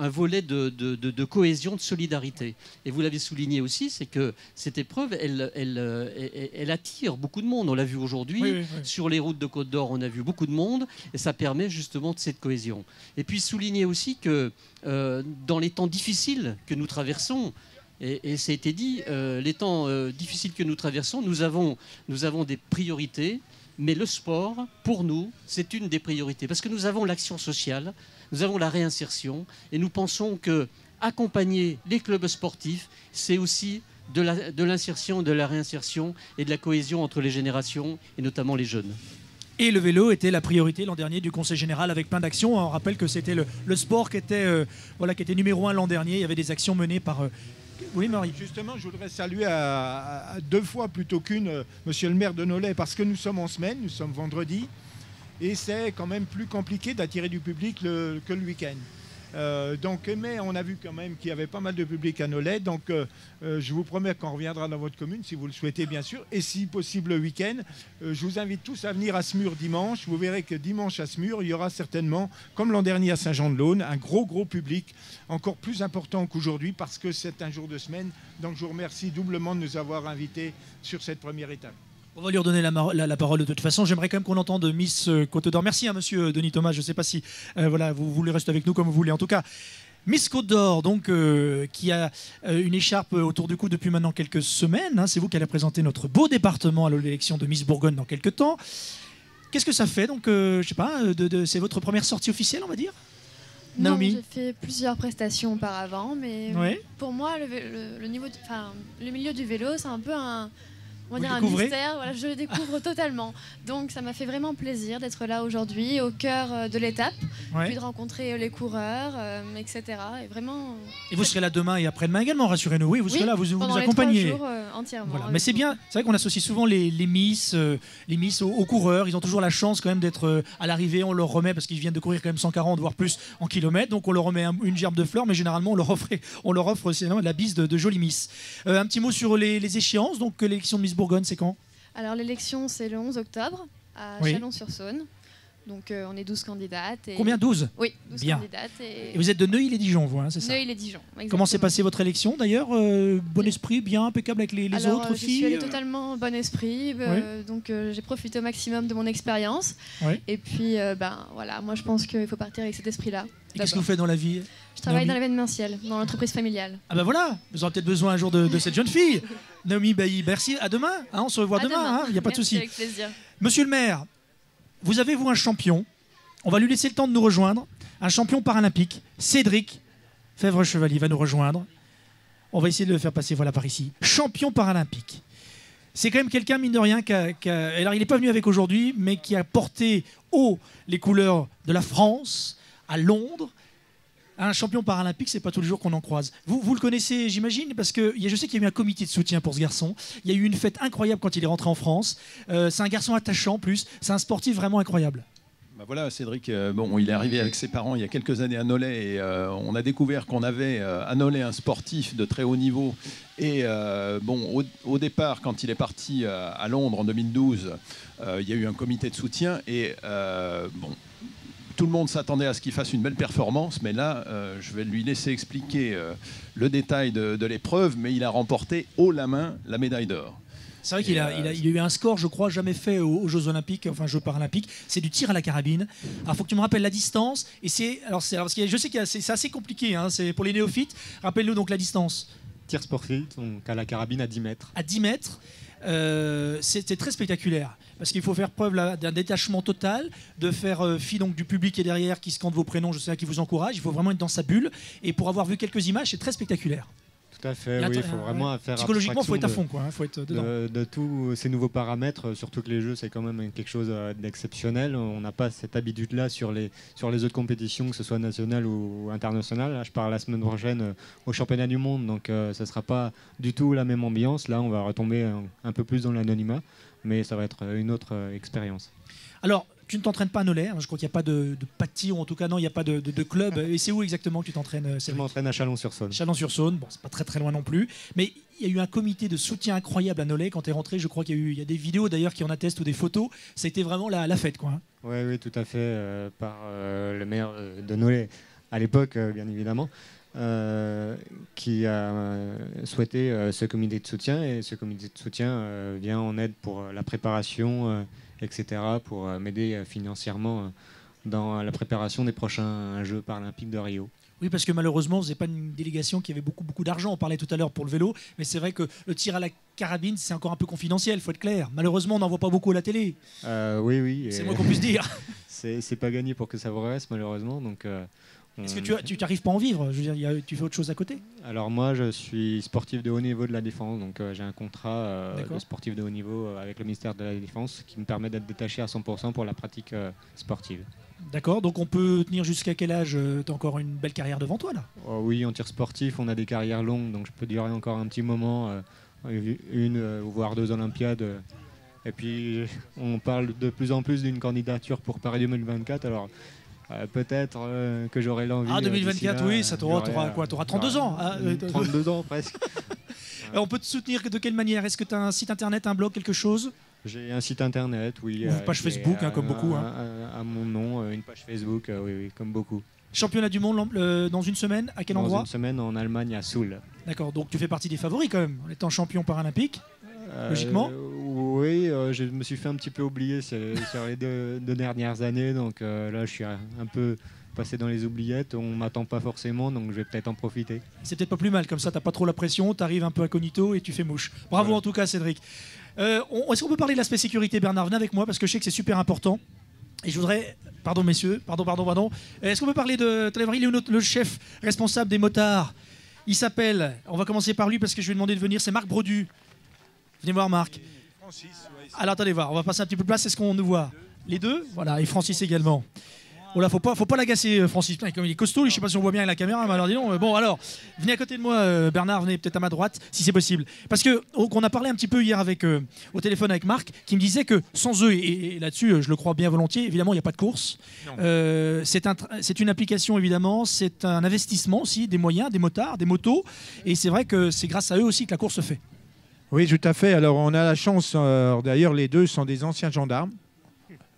volet de, de- de- de cohésion, de solidarité. Et vous l'avez souligné aussi, c'est que cette épreuve, elle, elle, elle- elle attire beaucoup de monde. On l'a vu aujourd'hui.
Oui, oui, oui.
Sur les routes de Côte d'Or, on a vu beaucoup de monde et ça permet justement de cette cohésion. Et puis souligner aussi que euh, dans les temps difficiles que nous traversons, et, ça a été dit, euh, les temps euh, difficiles que nous traversons, nous avons, des priorités, mais le sport, pour nous, c'est une des priorités. Parce que nous avons l'action sociale, nous avons la réinsertion, et nous pensons que accompagner les clubs sportifs, c'est aussi de l'insertion, de, la réinsertion et de la cohésion entre les générations, et notamment les jeunes.
Et le vélo était la priorité l'an dernier du Conseil général avec plein d'actions. On rappelle que c'était le, sport qui était, euh, voilà, qui était numéro un l'an dernier. Il y avait des actions menées par. Oui, Marie.
Justement, je voudrais saluer à, deux fois plutôt qu'une euh, Monsieur le maire de Nolay parce que nous sommes en semaine, nous sommes vendredi, et c'est quand même plus compliqué d'attirer du public que le week-end. Euh, donc, mais on a vu quand même qu'il y avait pas mal de public à Nolay. Donc, euh, euh, je vous promets qu'on reviendra dans votre commune si vous le souhaitez, bien sûr. Et si possible le week-end, je vous invite tous à venir à Smur dimanche. Vous verrez que dimanche à Smur, il y aura certainement, comme l'an dernier à Saint-Jean-de-Laune, un gros, gros public, encore plus important qu'aujourd'hui parce que c'est un jour de semaine. Donc, je vous remercie doublement de nous avoir invités sur cette première étape.
On va lui redonner la, mar- la- la parole de toute façon. J'aimerais quand même qu'on entende Miss euh, Côte d'Or. Merci, à monsieur Denis Thomas. Je ne sais pas si euh, voilà, vous voulez rester avec nous comme vous voulez. En tout cas, Miss Côte d'Or, donc, euh, qui a euh, une écharpe autour du cou depuis maintenant quelques semaines. hein. C'est vous qui allez présenter notre beau département à l'élection de Miss Bourgogne dans quelques temps. Qu'est-ce que ça fait Donc, euh, je sais pas, euh, de, de- c'est votre première sortie officielle, on va dire?
Non,
Naomi?
j'ai fait plusieurs prestations auparavant, mais
Ouais.
pour moi, le, vé- le- le niveau, de- le milieu du vélo, c'est un peu un, on dire un mystère. Voilà, je le découvre (laughs) totalement. Donc, ça m'a fait vraiment plaisir d'être là aujourd'hui, au cœur euh, de l'étape,
Ouais.
puis de rencontrer euh, les coureurs, euh, etc. Et vraiment.
Et vous serez là demain et après-demain également, rassurez-nous. Oui, vous serez
Oui,
là, vous vous nous
les trois
accompagnez.
jours, euh, entièrement.
Voilà. Mais c'est bien, c'est vrai qu'on associe souvent les, les Miss, euh, les miss aux, aux coureurs. Ils ont toujours la chance quand même d'être à l'arrivée. On leur remet parce qu'ils viennent de courir quand même 140 voire plus en kilomètres. Donc on leur remet un- une gerbe de fleurs, mais généralement on leur offre, on leur offre la bise de, de jolies Miss. Un petit mot sur les, les échéances. Donc l'élection de Miss Bourgogne, c'est quand?
Alors, l'élection, c'est le 11 octobre à
Oui.
Chalon-sur-Saône. Donc, euh, on est 12 candidates. Et...
Combien 12
Oui, 12
Bien.
candidates. Et,
Et vous êtes de Neuilly et Dijon, vous, hein, c'est ça?
Neuilly et Dijon.
Comment s'est passée votre élection d'ailleurs? Euh, Bon esprit, bien impeccable avec les, les
Alors,
autres
euh, je
filles
suis allée totalement bon esprit, euh, donc j'ai profité au maximum de mon expérience. Et puis, ben voilà, moi je pense qu'il faut partir avec cet esprit-là.
Et qu'est-ce que vous faites dans la vie?
Je travaille
Naomi
dans l'événementiel, dans l'entreprise familiale.
Ah bah voilà, vous aurez peut-être besoin un jour de, de cette jeune fille. (laughs) Naomi Bailly, merci. À demain, hein, on se revoit
À
demain, il n'y a pas de souci.
Avec plaisir.
Monsieur le maire, vous avez, vous, un champion? On va lui laisser le temps de nous rejoindre. Un champion paralympique, Cédric Fèvre-Chevalier, va nous rejoindre. On va essayer de le faire passer voilà, par ici. Champion paralympique. C'est quand même quelqu'un, mine de rien, qui a, qui a- alors il n'est pas venu avec aujourd'hui, mais qui a porté haut les couleurs de la France à Londres. Un champion paralympique, c'est pas tous les jours qu'on en croise. Vous, vous le connaissez, j'imagine, parce que je sais qu'il y a eu un comité de soutien pour ce garçon. Il y a eu une fête incroyable quand il est rentré en France. Euh, c'est un garçon attachant, en plus. C'est un sportif vraiment incroyable.
Bah voilà, Cédric, euh, bon, il est arrivé avec ses parents il y a quelques années à Nolay et euh, on a découvert qu'on avait euh, à Nolay un sportif de très haut niveau. Et bon, au, au départ, quand il est parti à Londres en 2012, euh, il y a eu un comité de soutien et bon, tout le monde s'attendait à ce qu'il fasse une belle performance, mais là, euh, je vais lui laisser expliquer euh, le détail de, de l'épreuve, mais il a remporté haut la main la médaille d'or.
C'est vrai qu'il a,
euh,
il a, il a eu un score, je crois, jamais fait aux, aux Jeux Olympiques, enfin Jeux Paralympiques. C'est du tir à la carabine. Alors, faut que tu me rappelles la distance. Et c'est, alors, c'est, parce a- je sais que c'est, c'est assez compliqué. hein, c'est pour les néophytes. Rappelle-nous donc la distance.
Tir sportif, donc à la carabine à 10 mètres.
À 10 mètres. Euh, c'était très spectaculaire parce qu'il faut faire preuve d'un détachement total, de faire euh, fi donc du public qui est derrière, qui scande vos prénoms, je sais qui vous encourage. Il faut vraiment être dans sa bulle. Et pour avoir vu quelques images, c'est très spectaculaire.
Tout à fait,
Il
oui, il faut
ouais.
vraiment faire
Psychologiquement, faut être à fond, quoi. Il faut être dedans.
de, de tous ces nouveaux paramètres, euh, surtout que les jeux, c'est quand même quelque chose euh, d'exceptionnel. On n'a pas cette habitude-là sur les, sur les autres compétitions, que ce soit nationales ou internationales. Là, je pars la semaine prochaine euh, au championnat du monde, donc euh, ça ne sera pas du tout la même ambiance. Là, on va retomber un, un peu plus dans l'anonymat, mais ça va être euh, une autre euh, expérience.
Alors, tu ne t'entraînes pas à Nolay, hein, je crois qu'il n'y a pas de, de pâtis, ou en tout cas, non, il n'y a pas de, de- de club. (laughs) Et c'est où exactement que tu t'entraînes euh,
Je m'entraîne à Chalon-sur-Saône.
Chalon-sur-Saône, bon, c'est pas très très loin non plus. Mais il y a eu un comité de soutien incroyable à Nolay quand tu es rentré. Je crois qu'il y a eu il y a des vidéos d'ailleurs qui en attestent ou des photos. Ça a été vraiment la, la fête, quoi. hein.
Oui, oui, tout à fait, euh, par euh, le maire de Nolay, à l'époque, euh, bien évidemment, euh, qui a euh, souhaité euh, ce comité de soutien. Et ce comité de soutien vient en aide pour la préparation, etc., pour euh, m'aider euh, financièrement euh, dans la préparation des prochains Jeux paralympiques de Rio.
Oui, parce que malheureusement, vous n'êtes pas une délégation qui avait beaucoup, beaucoup d'argent. On parlait tout à l'heure pour le vélo, mais c'est vrai que le tir à la carabine, c'est encore un peu confidentiel, faut être clair. Malheureusement, on n'en voit pas beaucoup à la télé.
Euh, oui, oui.
C'est moins qu'on puisse dire. (laughs)
c'est c'est pas gagné pour que ça vous reste, malheureusement. Donc, euh,
Est-ce que
on-
tu n'arrives pas à en vivre? Je veux dire, il y a- tu fais autre chose à côté?
Alors moi, je suis sportif de haut niveau de la défense, donc euh, j'ai un contrat euh, de sportif de haut niveau euh, avec le ministère de la Défense qui me permet d'être détaché à 100% pour la pratique euh, sportive.
D'accord, donc on peut tenir jusqu'à quel âge Tu as encore une belle carrière devant toi, là?
Oh oui, en tir sportif, on a des carrières longues, donc je peux durer encore un petit moment, une voire deux Olympiades. et puis on parle de plus en plus d'une candidature pour Paris 2024, alors euh, peut-être euh, que j'aurai l'envie.
Ah,
euh,
2024,
d'ici là,
oui, ça t'aura-
euh,
quoi T'auras 32
j'aurai,
ans, ah,
euh, (laughs)
euh,
32 ans presque. (laughs)
On peut te soutenir de quelle manière? Est-ce que tu as un site internet, un blog, quelque chose?
J'ai un site internet, oui.
Ou une page Facebook, hein, comme beaucoup, hein.
À, à mon nom, euh, une page Facebook, euh, oui, oui, comme beaucoup.
Championnat du monde euh, dans une semaine À quel
Dans
endroit?
une semaine en Allemagne, à Soul.
D'accord, donc tu fais partie des favoris quand même, en étant champion paralympique,
Euh,
logiquement.
Oui, euh, je me suis fait un petit peu oublier sur, les deux, deux dernières années, donc euh, là je suis un peu passé dans les oubliettes. On m'attend pas forcément, donc je vais peut-être en profiter.
C'est peut-être pas plus mal, comme ça t'as pas trop la pression, t'arrives un peu incognito et tu fais mouche. Bravo
Voilà.
en tout cas Cédric. Euh, Est-ce qu'on peut parler de l'aspect sécurité Bernard? Venez avec moi parce que je sais que c'est super important. Et je voudrais, pardon messieurs, pardon, pardon, pardon. Est-ce qu'on peut parler de Trévory, le, le chef responsable des motards? Il s'appelle, on va commencer par lui parce que je lui demander de venir, c'est Marc Brodu. Venez voir Marc. Alors attendez voir, on va passer un petit peu de place, est-ce qu'on nous voit Les deux Voilà, et Francis également. Oh là, faut pas, faut pas l'agacer, euh, Francis. Comme il est costaud, je sais pas si on voit bien avec la caméra, mais alors dis donc. Bon, alors, venez à côté de moi, euh, Bernard, venez peut-être à ma droite, si c'est possible. Parce que oh, qu'on a parlé un petit peu hier avec, euh, au téléphone avec Marc, qui me disait que sans eux, et, et là-dessus, je le crois bien volontiers, évidemment, il n'y a pas de course. Euh, c'est un tra- c'est une application, évidemment, c'est un investissement aussi, des moyens, des motards, des motos, et c'est vrai que c'est grâce à eux aussi que la course se fait.
Oui, tout à fait. Alors, on a la chance. euh, D'ailleurs, les deux sont des anciens gendarmes.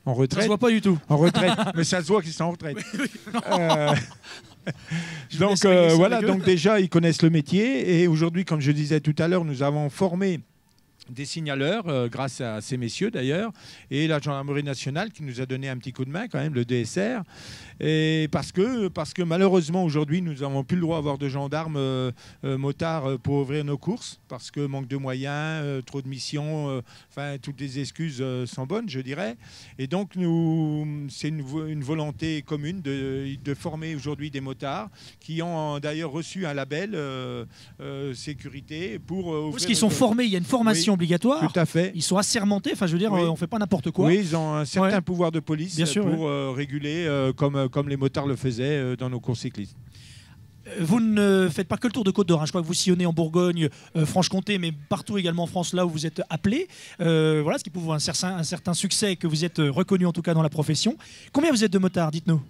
En
Ça
retraite.
se voit pas du tout.
En retraite. (laughs) Mais ça se voit qu'ils sont en retraite. Euh, (laughs) donc euh,
ça
voilà, donc déjà ils connaissent le métier et aujourd'hui, comme je disais tout à l'heure, nous avons formé des signaleurs, euh, grâce à ces messieurs d'ailleurs, et la gendarmerie nationale qui nous a donné un petit coup de main quand même, le DSR. Et parce que, parce que malheureusement aujourd'hui nous n'avons plus le droit d'avoir de gendarmes euh, euh, motards euh, pour ouvrir nos courses, parce que manque de moyens, euh, trop de missions, enfin toutes les excuses sont bonnes je dirais. Et donc nous, c'est une, vo- une volonté commune de, de former aujourd'hui des motards qui ont d'ailleurs reçu un label sécurité pour... euh,
Parce
ouvrir
qu'ils sont formés, il y a une formation
Oui,
obligatoire.
Tout à fait.
Ils sont assermentés, enfin je veux dire,
Oui.
on fait pas n'importe quoi.
Oui, ils ont un certain
Ouais.
pouvoir de police
Bien sûr,
pour réguler comme, comme les motards le faisaient euh, dans nos courses cyclistes.
Euh, Vous ne faites pas que le tour de Côte d'Or. hein. Je crois que vous sillonnez en Bourgogne, euh, Franche-Comté, mais partout également en France, là où vous êtes appelé. Euh, voilà, ce qui prouve un certain, un certain succès, que vous êtes reconnu en tout cas dans la profession. Combien vous êtes de motards Dites-nous.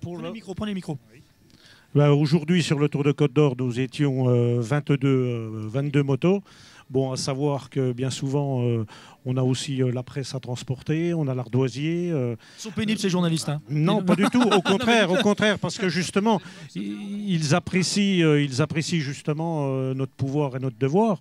Prenez le micro, prenez le micro.
Bah, Aujourd'hui, sur le Tour de Côte d'Or, nous étions euh, 22, euh, 22 motos. Bon, à savoir que bien souvent, euh, on a aussi euh, la presse à transporter, on a l'ardoisier. euh,
Ils sont pénibles ces journalistes. hein.
non, pas du tout. Au (laughs) contraire, au contraire, parce que justement, ils apprécient, euh, ils apprécient justement notre pouvoir et notre devoir.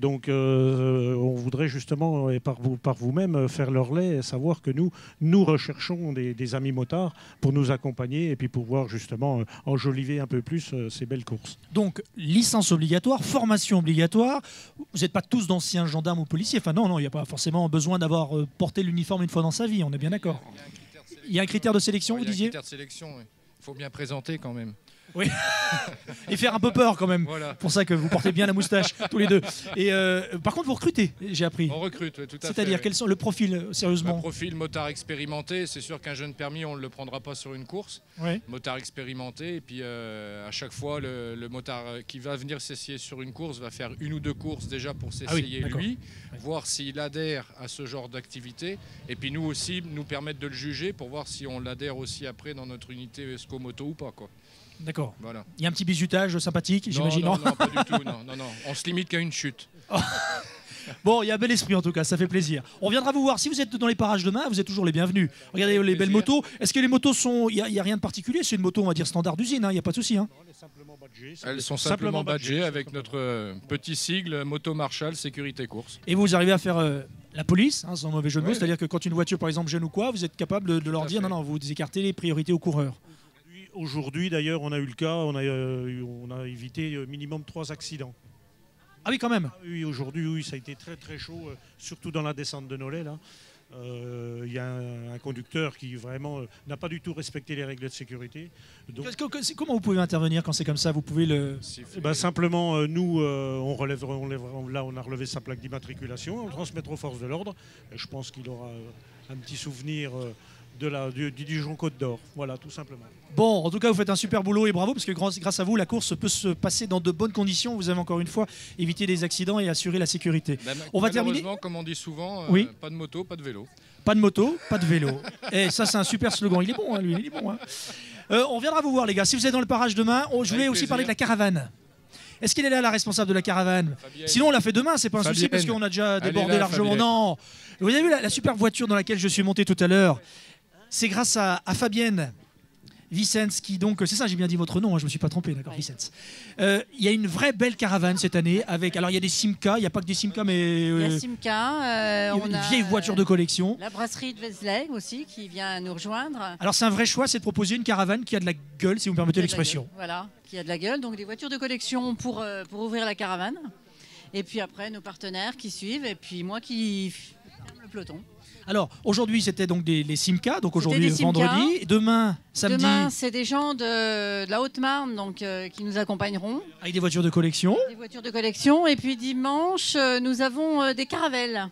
Donc, on voudrait justement, et par vous, par vous-même, faire leur lait et savoir que nous, nous recherchons des, des amis motards pour nous accompagner et puis pouvoir justement enjoliver un peu plus ces belles courses.
Donc, licence obligatoire, formation obligatoire. Vous n'êtes pas tous d'anciens gendarmes ou policiers. Enfin, non, non, il n'y a pas forcément besoin d'avoir euh, porté l'uniforme une fois dans sa vie. On est bien d'accord. Il y a un critère de sélection, vous
Il y a un
disiez?
critère de sélection, oui. Il faut bien présenter quand même.
Oui. (laughs) Et faire un peu peur quand même.
Voilà.
Pour ça que vous portez bien la moustache, (laughs) tous les deux. Et euh, par contre, vous recrutez, j'ai appris.
On recrute, oui, tout à fait.
C'est-à-dire,
oui.
quel sont le profil, euh, sérieusement
Un profil motard expérimenté, c'est sûr qu'un jeune permis, on ne le prendra pas sur une course.
Ouais.
Motard expérimenté, et puis euh, à chaque fois, le, le motard qui va venir s'essayer sur une course va faire une ou deux courses déjà pour
Ah oui,
s'essayer lui, voir s'il adhère à ce genre d'activité, et puis nous aussi, nous permettre de le juger pour voir si on l'adhère aussi après dans notre unité Scomoto ou pas. Quoi.
D'accord.
Voilà.
Il y a un petit bisutage sympathique,
Non,
j'imagine.
non, non, pas du tout, non, non, non. On se limite qu'à une chute. (laughs)
Bon, il y a un bel esprit en tout cas, ça fait plaisir. On viendra vous voir. Si vous êtes dans les parages demain, vous êtes toujours les bienvenus. Regardez les belles motos. Est-ce que les motos sont. Il n'y a, rien de particulier? C'est une moto, on va dire, standard d'usine, hein, il n'y a pas de souci. hein.
Elles sont simplement badgées avec notre euh, petit sigle Moto Marshall Sécurité Course.
Et vous arrivez à faire euh, la police, hein, sans mauvais jeu de mots,
Ouais.
c'est-à-dire que quand une voiture, par exemple, gêne ou quoi, vous êtes capable de, de leur dire non, non, vous écartez les priorités aux coureurs.
Aujourd'hui, d'ailleurs, on a eu le cas, on a, euh, eu- on a évité euh, minimum trois accidents.
Ah oui, quand même.
Oui, aujourd'hui, oui, ça a été très très chaud, euh, surtout dans la descente de Nolay. là. Euh, Il y a un, un conducteur qui vraiment euh, n'a pas du tout respecté les règles de sécurité. Donc,
Comment vous pouvez intervenir quand c'est comme ça? Vous pouvez le.
eh ben, simplement, euh, nous, euh, on relève, on lève- là, on a relevé sa plaque d'immatriculation, on le transmettra aux forces de l'ordre. Et Je pense qu'il aura euh, un petit souvenir euh, de la, du, du Dijon Côte d'Or. Voilà, tout simplement.
Bon, en tout cas, vous faites un super boulot et bravo, parce que grâce, grâce à vous, la course peut se passer dans de bonnes conditions. Vous avez encore une fois évité des accidents et assuré la sécurité.
Bah,
On va terminer.
Comme on dit souvent, euh,
Oui.
pas de moto, pas de vélo.
Pas de moto, pas de vélo. (laughs) Et ça, c'est un super slogan. Il est bon, hein, lui, il est bon. hein. Euh, on viendra vous voir, les gars. Si vous êtes dans le parage demain, je voulais
Avec
aussi
plaisir.
parler de la caravane. Est-ce qu'elle est là, la responsable de la caravane? Sinon, on la fait demain, c'est pas un souci, parce qu'on a déjà débordé
là,
largement.
Fabienne.
Non Vous avez vu la, la superbe voiture dans laquelle je suis monté tout à l'heure? C'est grâce à, à Fabienne. Vicens, qui donc, c'est ça, j'ai bien dit votre nom, hein, je me suis pas trompé, d'accord, Vicens. Euh, Il y a une vraie belle caravane cette année avec, alors il y a des Simca, il n'y a pas que des Simca, mais
Il y a
euh,
Simca, euh, on
une
a
vieille voiture de collection.
la brasserie de Vézelay aussi qui vient nous rejoindre.
Alors c'est un vrai choix, c'est de proposer une caravane qui a de la gueule, si vous me permettez
la
l'expression.
Voilà, qui a de la gueule. Donc des voitures de collection pour, euh, pour ouvrir la caravane. Et puis après, nos partenaires qui suivent. Et puis moi qui ferme le peloton.
Alors aujourd'hui c'était donc des, les Simca, donc aujourd'hui vendredi, demain samedi
Demain, c'est des gens de, de la Haute-Marne donc, euh, qui nous accompagneront.
avec des voitures de collection,
Des voitures de collection. Et puis dimanche, euh, nous avons euh, des caravelles.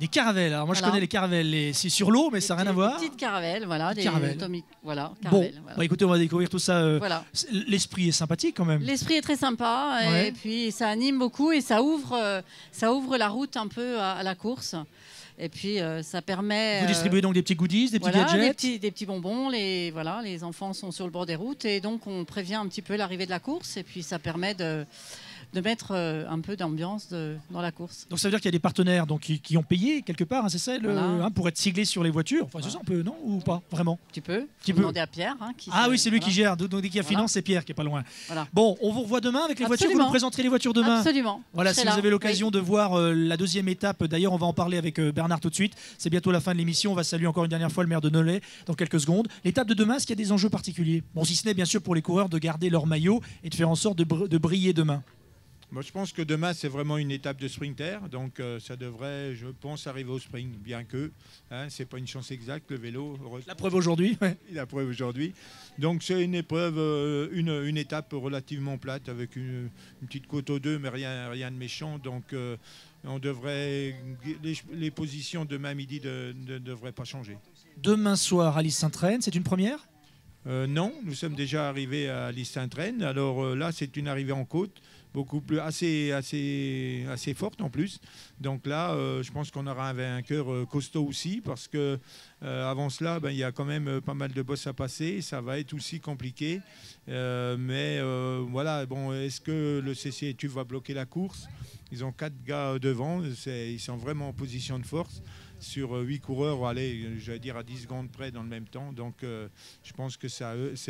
des caravelles. Alors moi je connais les caravelles, les- c'est sur l'eau mais ça n'a rien à voir.
Petites caravelles, voilà.
Des caravelles.
atomiques, voilà,
Bon,
caravelles, voilà.
bah, écoutez on va découvrir tout ça. euh,
Voilà.
L'esprit est sympathique quand même.
L'esprit est très sympa
Ouais.
et puis ça anime beaucoup et ça ouvre, euh, ça ouvre la route un peu à, à la course. Et puis euh, ça permet.
Vous
euh,
distribuez donc des petits goodies, des petits
voilà,
gadgets.
des petits, des petits bonbons. Les, voilà, les enfants sont sur le bord des routes et donc on prévient un petit peu l'arrivée de la course et puis ça permet de, de mettre euh, un peu d'ambiance dans la course.
Donc ça veut dire qu'il y a des partenaires donc, qui, qui ont payé quelque part, hein, c'est ça, le-
Voilà.
hein, pour être siglés sur les voitures? Enfin, c'est ça un peu, non Ou pas Vraiment?
Tu peux.
Tu peux.
demander à Pierre. hein, qui
Ah oui, c'est lui qui gère. Donc dès qu'il y a finance, c'est Pierre qui est pas loin. Bon, on vous revoit demain avec les voitures. Vous nous présenterez les voitures demain.
Absolument.
Voilà, si vous avez l'occasion de voir euh, la deuxième étape, d'ailleurs, on va en parler avec euh, Bernard tout de suite. C'est bientôt la fin de l'émission. On va saluer encore une dernière fois le maire de Nolay dans quelques secondes. L'étape de demain, est-ce qu'il y a des enjeux particuliers? Bon, si ce n'est bien sûr pour les coureurs de garder leur maillot et de faire en sorte de, br- de briller demain.
Moi, je pense que demain, c'est vraiment une étape de sprinter. Donc, euh, ça devrait, je pense, arriver au sprint, bien que hein, c'est pas une chance exacte, le vélo.
La preuve aujourd'hui. ouais. (laughs)
La preuve aujourd'hui. Donc, c'est une épreuve, euh, une, une étape relativement plate avec une, une petite côte aux deux, mais rien, rien de méchant. Donc, euh, on devrait. Les, les positions demain midi ne de, devraient pas changer.
Demain soir, Alice Saint-Traine, c'est une première?
Euh, non, nous sommes déjà arrivés à l'Île Saint-Traine. Alors euh, là, c'est une arrivée en côte, beaucoup plus assez, assez, forte en plus. Donc là, euh, je pense qu'on aura un vainqueur costaud aussi, parce que avant cela, ben, il y a quand même pas mal de bosses à passer. Ça va être aussi compliqué. Mais voilà, bon, est-ce que le CCTU va bloquer la course? Ils ont quatre gars devant. Ils sont vraiment en position de force sur euh, huit coureurs, allez, j'allais dire à 10 secondes près dans le même temps. Donc euh, je pense que c'est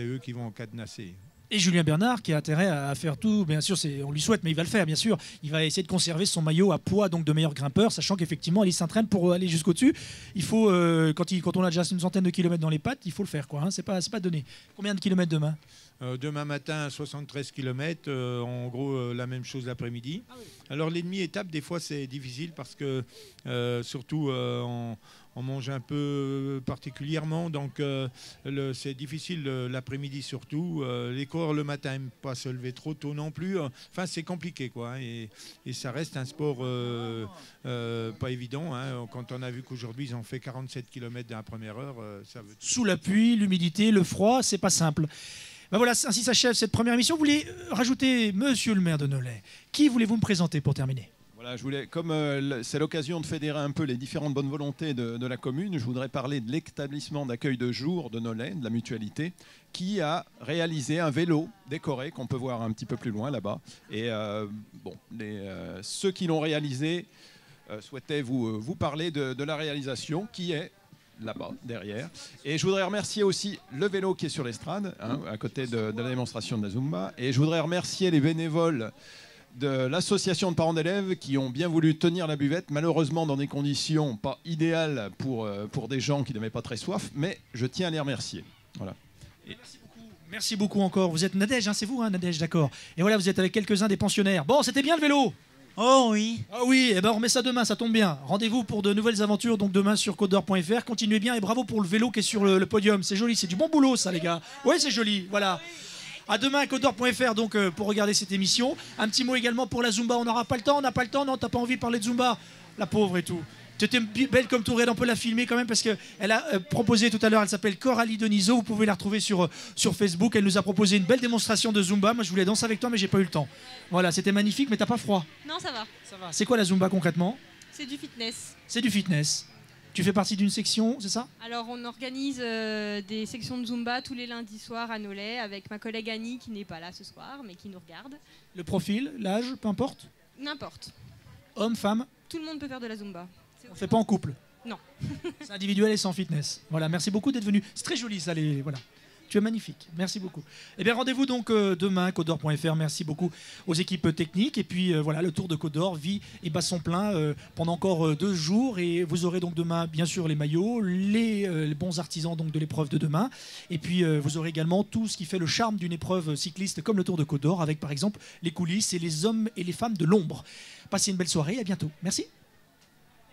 eux- qui vont cadenasser.
Et Julien Bernard qui a intérêt à faire tout, bien sûr, on lui souhaite, mais il va le faire, bien sûr. Il va essayer de conserver son maillot à poids donc de meilleur grimpeur, sachant qu'effectivement, Alice Saint-Traine, pour aller jusqu'au dessus, il faut, euh, quand, il- on a déjà une centaine de kilomètres dans les pattes, il faut le faire, quoi. Hein, c'est pas, pas donné. Combien de kilomètres demain?
Euh, demain matin, 73 km, en gros euh, la même chose l'après-midi. Alors l'ennemi étape, des fois c'est difficile parce que euh, surtout euh, on, on mange un peu particulièrement, donc euh, c'est difficile euh, l'après-midi surtout. Euh, les coureurs le matin n'aiment pas se lever trop tôt non plus. Enfin c'est compliqué quoi, hein, et, et ça reste un sport euh, euh, pas évident. hein. Quand on a vu qu'aujourd'hui ils ont fait 47 km dans la première heure, euh, ça veut
Sous la pluie, l'humidité, le froid, c'est pas simple. Ben voilà, ainsi s'achève cette première émission. Vous voulez euh, rajouter Monsieur le maire de Nolay Qui voulez-vous me présenter pour terminer?
Voilà, je voulais, comme euh, c'est l'occasion de fédérer un peu les différentes bonnes volontés de, la commune, je voudrais parler de l'établissement d'accueil de jour de Nolay, de la mutualité, qui a réalisé un vélo décoré qu'on peut voir un petit peu plus loin là-bas. Et euh, bon, ceux qui l'ont réalisé souhaitaient vous, parler de la réalisation qui est là-bas, derrière. Et je voudrais remercier aussi le vélo qui est sur l'estrade, hein, à côté de, la démonstration de la Zumba. Et je voudrais remercier les bénévoles de l'association de parents d'élèves qui ont bien voulu tenir la buvette, malheureusement dans des conditions pas idéales pour, euh, pour des gens qui n'avaient pas très soif, mais je tiens à les remercier. Voilà.
Merci beaucoup encore. Vous êtes Nadège, hein, c'est vous, hein, Nadège, d'accord. Et voilà, vous êtes avec quelques-uns des pensionnaires. Bon, c'était bien le vélo Oh oui Ah oui, et ben on remet ça demain, ça tombe bien. Rendez-vous pour de nouvelles aventures, donc demain sur codeur.fr. Continuez bien et bravo pour le vélo qui est sur le, podium. C'est joli, c'est du bon boulot ça les gars. Ouais, c'est joli, voilà. À demain à codeur.fr donc euh, pour regarder cette émission. Un petit mot également pour la Zumba. On n'aura pas le temps, on n'a pas le temps, non, t'as pas envie de parler de Zumba La pauvre et tout. Tu étais bi- belle comme tout, on peut la filmer quand même parce qu'elle a euh, proposé tout à l'heure, elle s'appelle Coralie Deniso, vous pouvez la retrouver sur, euh, sur Facebook. Elle nous a proposé une belle démonstration de Zumba. Moi je voulais danser avec toi, mais j'ai pas eu le temps. Voilà, c'était magnifique, mais t'as pas froid.
Non, ça va.
Ça va. C'est quoi la Zumba concrètement?
C'est du fitness.
C'est du fitness. Tu fais partie d'une section, c'est ça?
Alors, on organise euh, des sections de Zumba tous les lundis soirs à Nolay avec ma collègue Annie qui n'est pas là ce soir mais qui nous regarde.
Le profil, l'âge, peu importe?
N'importe.
Homme, femme?
Tout le monde peut faire de la Zumba.
On fait pas en couple
Non. (laughs)
C'est individuel et sans fitness. Voilà, merci beaucoup d'être venu. C'est très joli ça, les... voilà. Tu es magnifique. Merci beaucoup. Eh bien, rendez-vous donc euh, demain, codor.fr. Merci beaucoup aux équipes techniques. Et puis, euh, voilà, le tour de Codor vit et bat son plein euh, pendant encore deux jours. Et vous aurez donc demain, bien sûr, les maillots, les, les bons artisans donc de l'épreuve de demain. Et puis, vous aurez également tout ce qui fait le charme d'une épreuve cycliste comme le Tour de Codor, avec par exemple les coulisses et les hommes et les femmes de l'ombre. Passez une belle soirée. À bientôt. Merci.